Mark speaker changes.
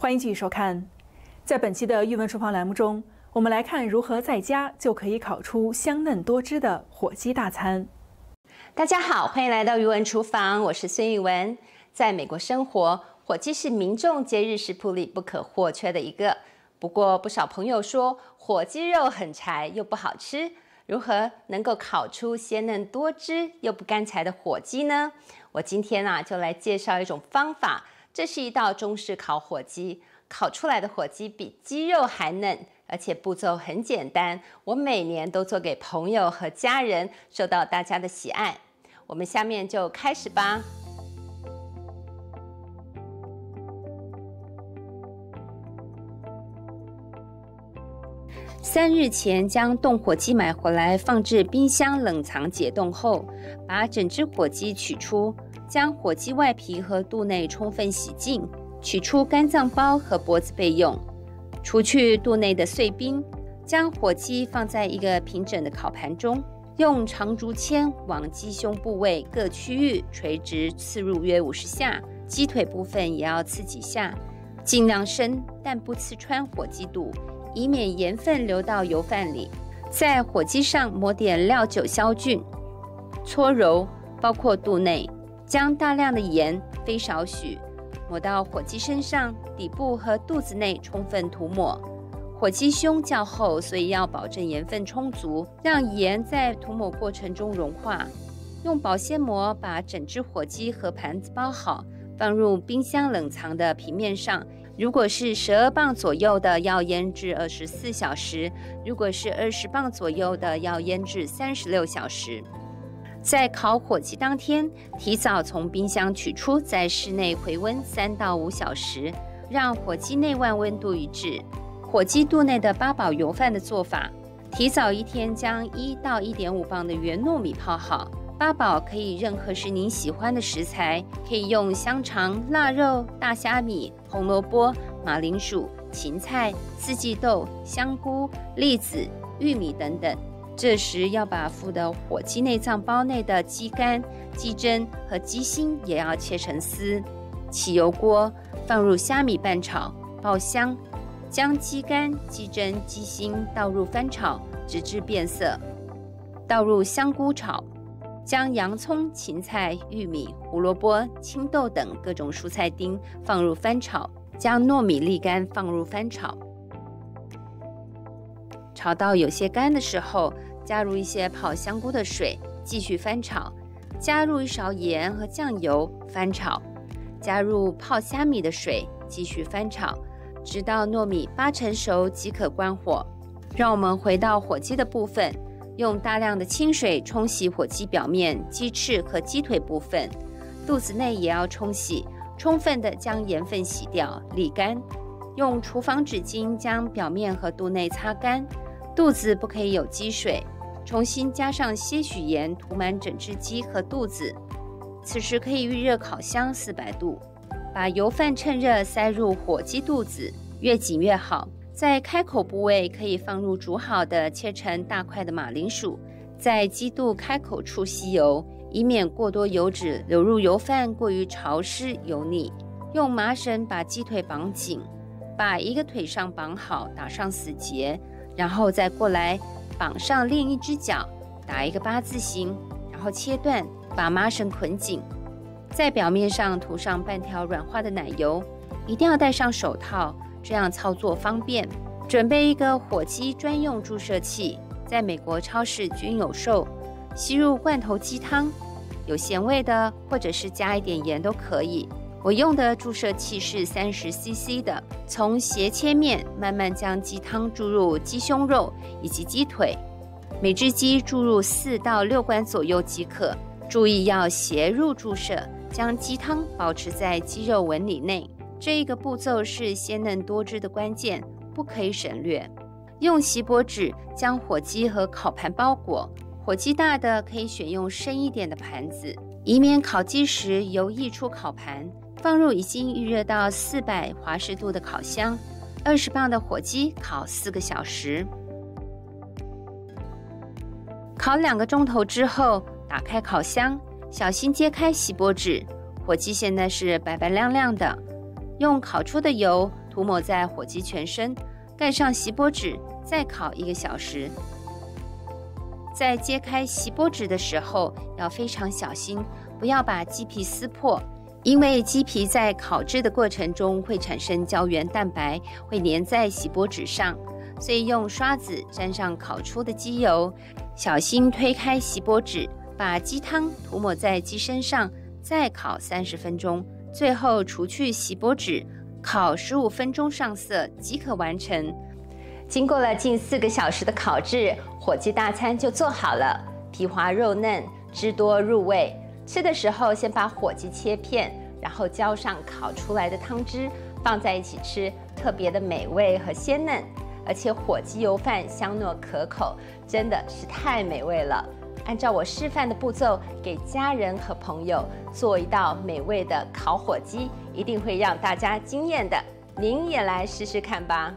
Speaker 1: 欢迎继续收看，在本期的《韵文厨房》栏目中，我们来看如何在家就可以烤出香嫩多汁的火鸡大餐。
Speaker 2: 大家好，欢迎来到《韵文厨房》，我是孙玉文。在美国生活，火鸡是民众节日食谱里不可或缺的一个。不过，不少朋友说火鸡肉很柴又不好吃，如何能够烤出鲜嫩多汁又不干柴的火鸡呢？我今天啊，就来介绍一种方法。这是一道中式烤火鸡，烤出来的火鸡比鸡肉还嫩，而且步骤很简单。我每年都做给朋友和家人，受到大家的喜爱。我们下面就开始吧。三日前将冻火鸡买回来，放置冰箱冷藏解冻后，把整只火鸡取出。将火鸡外皮和肚内充分洗净，取出肝脏包和脖子备用，除去肚内的碎冰。将火鸡放在一个平整的烤盘中，用长竹签往鸡胸部位各区域垂直刺入约五十下，鸡腿部分也要刺几下，尽量深但不刺穿火鸡肚，以免盐分流到油饭里。在火鸡上抹点料酒消菌，搓揉，包括肚内。将大量的盐非少许抹到火鸡身上底部和肚子内，充分涂抹。火鸡胸较厚，所以要保证盐分充足，让盐在涂抹过程中融化。用保鲜膜把整只火鸡和盘子包好，放入冰箱冷藏的平面上。如果是十二磅左右的，要腌制二十四小时；如果是二十磅左右的，要腌制三十六小时。在烤火鸡当天，提早从冰箱取出，在室内回温三到五小时，让火鸡内外温度一致。火鸡肚内的八宝油饭的做法：提早一天将一到一点五磅的圆糯米泡好。八宝可以任何是您喜欢的食材，可以用香肠、腊肉、大虾米、红萝卜、马铃薯、芹菜、四季豆、香菇、栗子、玉米等等。这时要把附的火鸡内脏包内的鸡肝、鸡胗和鸡心也要切成丝。起油锅，放入虾米拌炒，爆香，将鸡肝、鸡胗、鸡心倒入翻炒，直至变色。倒入香菇炒，将洋葱、芹菜、玉米、胡萝卜、青豆等各种蔬菜丁放入翻炒，将糯米沥干放入翻炒。炒到有些干的时候。加入一些泡香菇的水，继续翻炒。加入一勺盐和酱油，翻炒。加入泡虾米的水，继续翻炒，直到糯米八成熟即可关火。让我们回到火鸡的部分，用大量的清水冲洗火鸡表面、鸡翅和鸡腿部分，肚子内也要冲洗，充分的将盐分洗掉、沥干。用厨房纸巾将表面和肚内擦干，肚子不可以有积水。重新加上些许盐，涂满整只鸡和肚子。此时可以预热烤箱四百度，把油饭趁热塞入火鸡肚子，越紧越好。在开口部位可以放入煮好的切成大块的马铃薯，在鸡肚开口处吸油，以免过多油脂流入油饭，过于潮湿油腻。用麻绳把鸡腿绑紧，把一个腿上绑好，打上死结，然后再过来。绑上另一只脚，打一个八字形，然后切断，把麻绳捆紧，在表面上涂上半条软化的奶油，一定要戴上手套，这样操作方便。准备一个火鸡专用注射器，在美国超市均有售。吸入罐头鸡汤，有咸味的，或者是加一点盐都可以。我用的注射器是三十 CC 的，从斜切面慢慢将鸡汤注入鸡胸肉以及鸡腿，每只鸡注入四到六管左右即可。注意要斜入注射，将鸡汤保持在鸡肉纹理内。这一个步骤是鲜嫩多汁的关键，不可以省略。用锡箔纸将火鸡和烤盘包裹，火鸡大的可以选用深一点的盘子，以免烤鸡时油溢出烤盘。放入已经预热到四百华氏度的烤箱，二十磅的火鸡烤四个小时。烤两个钟头之后，打开烤箱，小心揭开锡箔纸。火鸡现在是白白亮亮的。用烤出的油涂抹在火鸡全身，盖上锡箔纸，再烤一个小时。在揭开锡箔纸的时候，要非常小心，不要把鸡皮撕破，因为鸡皮在烤制的过程中会产生胶原蛋白，会粘在锡箔纸上。所以用刷子沾上烤出的鸡油，小心推开锡箔纸，把鸡汤涂抹在鸡身上，再烤三十分钟，最后除去锡箔纸，烤十五分钟上色即可完成。
Speaker 3: 经过了近四个小时的烤制，火鸡大餐就做好了，皮滑肉嫩，汁多入味。吃的时候先把火鸡切片，然后浇上烤出来的汤汁，放在一起吃，特别的美味和鲜嫩。而且火鸡油饭香糯可口，真的是太美味了。按照我示范的步骤，给家人和朋友做一道美味的烤火鸡，一定会让大家惊艳的。您也来试试看吧。